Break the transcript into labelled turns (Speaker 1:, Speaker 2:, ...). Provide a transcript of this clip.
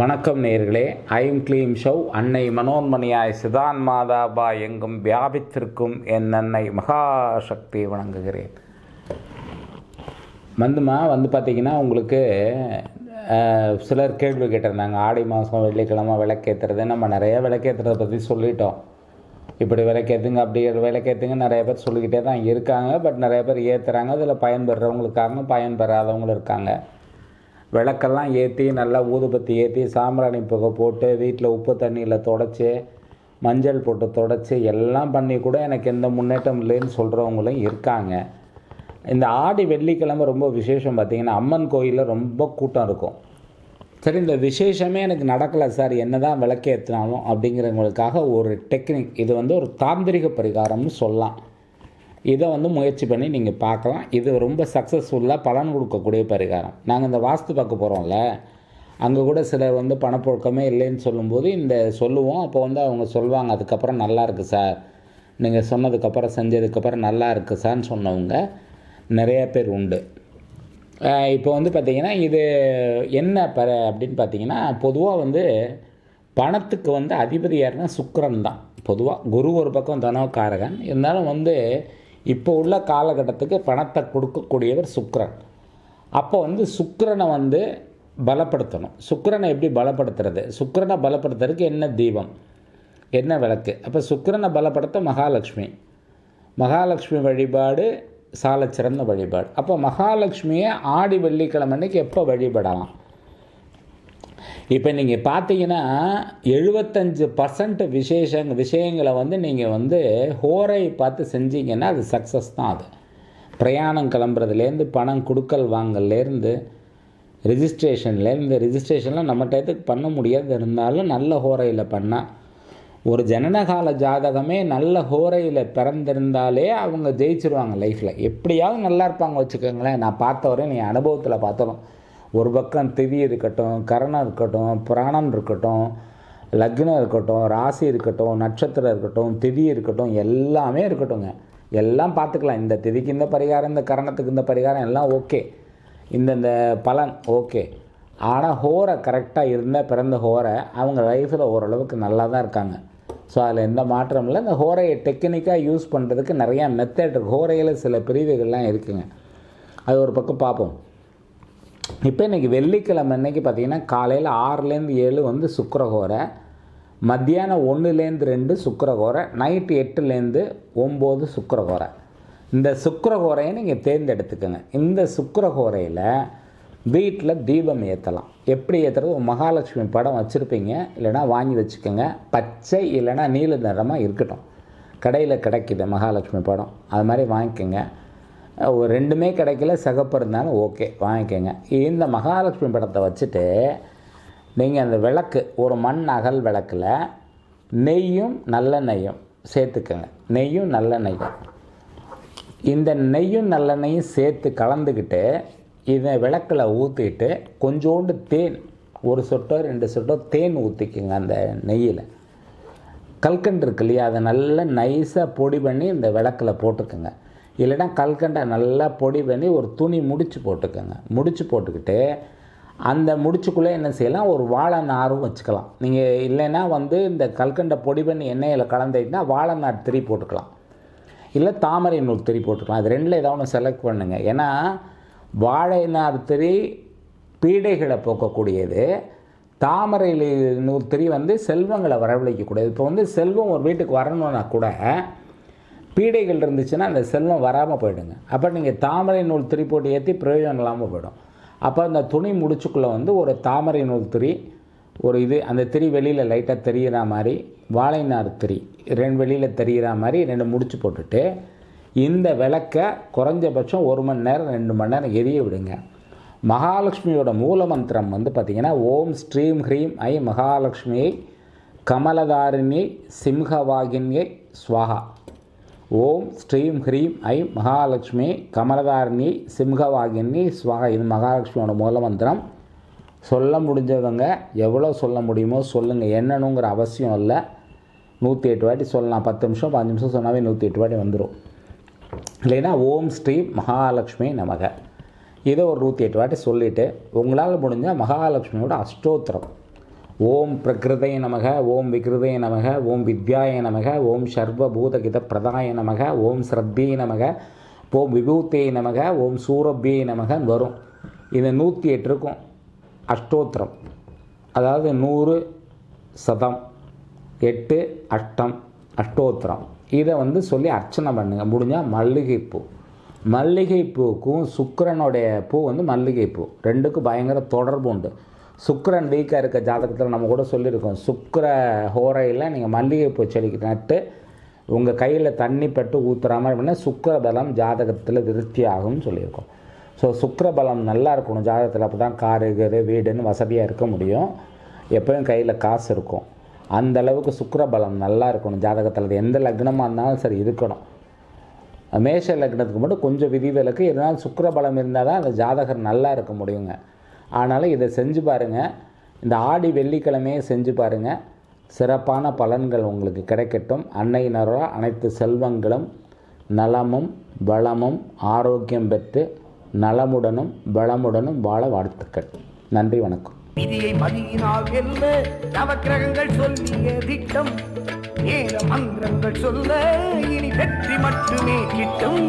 Speaker 1: வணக்கம் நேர்களே ஐம் க்ளீம் ஷவ் அன்னை மனோன்மணியாய் சிதான் மாதாபா எங்கும் வியாபித்திருக்கும் என் அன்னை மகாசக்தி வணங்குகிறேன். வந்துமா வந்து பார்த்தீங்கன்னா உங்களுக்கு சிலர் கேள்வி கேட்டிருந்தாங்க. ஆடி மாதம் வெள்ளிக்கிழமை விளக்கேற்றுறது நம்ம நிறைய விளக்கேற்றுறதை பற்றி சொல்லிட்டோம். இப்படி விளக்கேற்றுங்க அப்படி விளக்கேற்றுங்க நிறைய பேர் சொல்லிக்கிட்டே தான் இருக்காங்க. பட் நிறைய பேர் ஏற்றுறாங்க அதில் பயன்பெறவங்களுக்காக பயன்பெறாதவங்களும் இருக்காங்க. விளக்கெல்லாம் ஏற்றி நல்லா ஊதுபத்தி ஏற்றி சாம்பிராணி புகை போட்டு வீட்டில் உப்பு தண்ணியில் தொடச்சி மஞ்சள் போட்டு தொடச்சி எல்லாம் பண்ணி கூட எனக்கு எந்த முன்னேற்றம் இல்லைன்னு சொல்கிறவங்களும் இருக்காங்க. இந்த ஆடி வெள்ளிக்கிழமை ரொம்ப விசேஷம் பார்த்திங்கன்னா அம்மன் கோயிலில் ரொம்ப கூட்டம் இருக்கும். சரி இந்த விசேஷமே எனக்கு நடக்கலை சார் என்ன தான் விளக்கேற்றினாலும் அப்படிங்கிறவங்களுக்காக ஒரு டெக்னிக் இது வந்து ஒரு தாந்திரிக பரிகாரம்னு சொல்லலாம். இதை வந்து முயற்சி பண்ணி நீங்கள் பார்க்கலாம். இது ரொம்ப சக்ஸஸ்ஃபுல்லாக பலன் கொடுக்கக்கூடிய பரிகாரம். நாங்கள் இந்த வாஸ்து பார்க்க போகிறோம்ல அங்கே கூட சிலர் வந்து பணப்புழக்கமே இல்லைன்னு சொல்லும்போது இந்த சொல்லுவோம். அப்போ வந்து அவங்க சொல்லுவாங்க அதுக்கப்புறம் நல்லா இருக்குது சார். நீங்கள் சொன்னதுக்கப்புறம் செஞ்சதுக்கப்புறம் நல்லா இருக்குது சார்னு சொன்னவங்க நிறைய பேர் உண்டு. இப்போ வந்து பார்த்திங்கன்னா இது என்ன ப அப்படின்னு பார்த்தீங்கன்னா பொதுவாக வந்து பணத்துக்கு வந்து அதிபதி யாருன்னா சுக்கரன் தான். பொதுவாக குரு ஒரு பக்கம் தனோகாரகன். இருந்தாலும் வந்து இப்போ உள்ள காலகட்டத்துக்கு பணத்தை கொடுக்கக்கூடியவர் சுக்கரன். அப்போ வந்து சுக்கரனை வந்து பலப்படுத்தணும். சுக்கிரனை எப்படி பலப்படுத்துறது? சுக்கரனை பலப்படுத்துறதுக்கு என்ன தீபம்? என்ன விளக்கு? அப்போ சுக்கரனை பலப்படுத்த மகாலட்சுமி. மகாலட்சுமி வழிபாடு சாலச்சிறந்த வழிபாடு. அப்போ மகாலட்சுமியை ஆடி வெள்ளிக்கிழமை அன்னைக்கு எப்போ வழிபடலாம்? இப்போ நீங்கள் பார்த்தீங்கன்னா எழுபத்தஞ்சு பர்சன்ட் விசேஷ விஷயங்களை வந்து நீங்கள் வந்து ஹோரை பார்த்து செஞ்சீங்கன்னா அது சக்ஸஸ் தான் அது. பிரயாணம் கிளம்புறதுலேருந்து பணம் கொடுக்கல் வாங்கல்லேருந்து ரிஜிஸ்ட்ரேஷன்லேருந்து ரிஜிஸ்ட்ரேஷன்லாம் நம்ம டயத்துக்கு பண்ண முடியாது. இருந்தாலும் நல்ல ஹோரையில் பண்ணால் ஒரு ஜனனகால ஜாதகமே நல்ல ஹோரையில் பிறந்திருந்தாலே அவங்க ஜெயிச்சிருவாங்க லைஃப்பில் எப்படியாவது நல்லா இருப்பாங்க வச்சுக்கோங்களேன். நான் பார்த்த நீ அனுபவத்தில் பார்த்தோம் ஒரு பக்கம் திவி இருக்கட்டும் கரணம் இருக்கட்டும் புராணம் இருக்கட்டும் லக்னம் இருக்கட்டும் ராசி இருக்கட்டும் நட்சத்திரம் இருக்கட்டும் திதி இருக்கட்டும் எல்லாமே இருக்கட்டும்ங்க. எல்லாம் பார்த்துக்கலாம். இந்த திதிக்கு இந்த பரிகாரம் இந்த கரணத்துக்கு இந்த பரிகாரம் எல்லாம் ஓகே. இந்த இந்த பலன் ஓகே. ஆனால் ஹோரை கரெக்டாக இருந்தால் பிறந்த ஹோரை அவங்க லைஃப்பில் ஓரளவுக்கு நல்லா தான் இருக்காங்க. ஸோ அதில் எந்த மாற்றமும் இல்லை. இந்த ஹோரையை டெக்னிக்காக யூஸ் பண்ணுறதுக்கு நிறையா மெத்தட் இருக்குது ஹோரையில் சில பிரிவுகள்லாம் இருக்குங்க. அது ஒரு பக்கம் பார்ப்போம். இப்போ இன்றைக்கி வெள்ளிக்கிழமை இன்றைக்கி பார்த்தீங்கன்னா காலையில் ஆறுலேருந்து ஏழு வந்து சுக்கரகோரை மத்தியானம் ஒன்றுலேருந்து ரெண்டு சுக்கரகோரை நைட்டு எட்டுலேருந்து ஒம்பது சுக்கரகோரை. இந்த சுக்கரகோரையை நீங்கள் தேர்ந்தெடுத்துக்கோங்க. இந்த சுக்கரகோரையில் வீட்டில் தீபம் ஏற்றலாம். எப்படி ஏற்றுறது? மகாலட்சுமி படம் வச்சுருப்பீங்க. இல்லைனா வாங்கி வச்சுக்கோங்க. பச்சை இல்லைனா நீல நிறமாக இருக்கட்டும். கடையில் கிடைக்குது மகாலட்சுமி படம். அது மாதிரி வாங்கிக்கோங்க. ரெண்டுமே கிடைக்கல சிகப்பு இருந்தாலும் ஓகே வாங்கிக்கோங்க. இந்த மகாலட்சுமி படத்தை வச்சுட்டு நீங்கள் அந்த விளக்கு ஒரு மண் அகல் விளக்கில் நெய்யும் நல்லெண்ணெய்யும் சேர்த்துக்கோங்க. நெய்யும் நல்லெண்ணெய்யும் இந்த நெய்யும் நல்லெண்ணெய்யும் சேர்த்து கலந்துக்கிட்டு இதை விளக்கில் ஊற்றிட்டு கொஞ்சோண்டு தேன் ஒரு சொட்டோ ரெண்டு சொட்டோ தேன் ஊற்றிக்குங்க அந்த நெய்யில். கல்கண்டு இருக்கு இல்லையா? அதை நல்லா நைஸாக பொடி பண்ணி இந்த விளக்கில் போட்டுக்கோங்க. இல்லைன்னா கல்கண்டை நல்லா பொடி பண்ணி ஒரு துணி முடிச்சு போட்டுக்கோங்க. முடிச்சு போட்டுக்கிட்டு அந்த முடிச்சுக்குள்ளே என்ன செய்யலாம்? ஒரு வாழை நாரும் வச்சுக்கலாம். நீங்கள் இல்லைன்னா வந்து இந்த கல்கண்டை பொடி பண்ணி எண்ணெயில் கலந்துட்டுனா வாழை நார் திரி போட்டுக்கலாம். இல்லை தாமரை நூல் திரி போட்டுக்கலாம். அது ரெண்டில் ஏதாவது ஒன்று செலக்ட் பண்ணுங்கள் ஏன்னா வாழை நார் திரி பீடைகளை போக்கக்கூடியது. தாமரை நூல் திரி வந்து செல்வங்களை வரவழைக்கக்கூடியது. இப்போ வந்து செல்வம் ஒரு வீட்டுக்கு வரணும்னா கூட பீடைகள் இருந்துச்சுன்னா அந்த செல்வம் வராமல் போயிடுங்க. அப்போ நீங்கள் தாமரை நூல் திரி போட்டு ஏற்றி பிரயோஜனம் இல்லாமல் போயிடும். அப்போ அந்த துணி முடிச்சுக்குள்ளே வந்து ஒரு தாமரை நூல் திரி ஒரு இது அந்த திரி வெளியில் லைட்டாக தெரிகிற மாதிரி வாழைநார் திரி ரெண்டு வெளியில் தெரிகிற மாதிரி ரெண்டு முடிச்சு போட்டுட்டு இந்த விளக்கை குறைஞ்சபட்சம் ஒரு மணி நேரம் ரெண்டு மணி நேரம் எரிய விடுங்க. மகாலட்சுமியோட மூல மந்திரம் வந்து பார்த்திங்கன்னா ஓம் ஸ்ரீம் ஹ்ரீம் ஐ மகாலட்சுமியை கமலதாரிணி சிம்ஹவாகினியை ஸ்வாகா ஓம் ஸ்ரீம் ஹ்ரீம் ஐ மகாலட்சுமி கமலதாரிணி சிம்ஹவாகினி. ஸ்வாகா இது மகாலட்சுமியோட மூல மந்திரம். சொல்ல முடிஞ்சவங்க எவ்வளோ சொல்ல முடியுமோ சொல்லுங்கள் என்னணுங்கிற அவசியம் இல்லை. நூற்றி எட்டு வாட்டி சொல்லலாம். பத்து நிமிஷம் பாஞ்சு நிமிஷம் சொன்னாவே நூற்றி எட்டு வாட்டி வந்துடும் இல்லைன்னா ஓம் ஸ்ரீ மகாலட்சுமி நமக. இதை ஒரு நூற்றி எட்டு வாட்டி சொல்லிவிட்டு உங்களால் முடிஞ்சால் மகாலட்சுமியோட அஷ்டோத்திரம். ஓம் பிரகிருதய நமக ஓம் விகிருதய நமக ஓம் வித்யாய நமக ஓம் சர்வபூதகித பிரதாய நமக ஓம் ஸ்ரத்தே நமக ஓம் விபூத்தே நமக ஓம் சூரபியை நமகன்னு வரும். இந்த நூற்றி எட்டு இருக்கும். அஷ்டோத்திரம். அதாவது நூறு சதம். எட்டு அஷ்டம். அஷ்டோத்திரம். இதை வந்து சொல்லி அர்ச்சனை பண்ணுங்க. முடிஞ்சால் மல்லிகைப்பூ. மல்லிகைப்பூக்கும் சுக்கரனுடைய பூ வந்து மல்லிகைப்பூ. ரெண்டுக்கும் பயங்கர தொடர்பு உண்டு. சுக்கரன் வீக்காக இருக்க ஜாதகத்தில் நம்ம கூட சொல்லியிருக்கோம். சுக்கர ஹோரையில் நீங்கள் மல்லிகைப்பூ செடிக்கு நட்டு உங்கள் கையில் தண்ணி பட்டு ஊற்றுறாமல் அப்படின்னா சுக்கரபலம் ஜாதகத்தில் விருத்தி ஆகும்னு சொல்லியிருக்கோம் ஸோ சுக்கரபலம் நல்லா இருக்கணும். ஜாதகத்தில் அப்போ தான் காரு கீரு வீடுன்னு வசதியாக இருக்க முடியும். எப்போயும் கையில் காசு இருக்கும். அந்த அளவுக்கு சுக்கரபலம் நல்லா இருக்கணும். ஜாதகத்தில் அது எந்த லக்னமாக இருந்தாலும் சரி இருக்கணும். மேஷ லக்னத்துக்கு மட்டும் கொஞ்சம் விதிவிலக்கு. இருந்தாலும் சுக்கரபலம் இருந்தால் தான் அந்த ஜாதகர் நல்லா இருக்க முடியுங்க. ஆனாலும் இதை செஞ்சு பாருங்கள் இந்த ஆடி வெள்ளிக்கிழமையே செஞ்சு பாருங்கள் சிறப்பான பலன்கள் உங்களுக்கு கிடைக்கட்டும். அன்னையினரோ அனைத்து செல்வங்களும் நலமும் வளமும் ஆரோக்கியம் பெற்று நலமுடனும் வளமுடனும் வாழ வாழ்த்துக்கள். நன்றி வணக்கம்.
Speaker 2: விதியை மதியினால் வெல்ல நவக்கிரகங்கள் சொல்லிய திட்டம். நேர மந்திரங்கள் சொல்ல இனி வெற்றி மட்டுமே கிட்டும்.